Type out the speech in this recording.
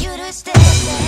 you to stay.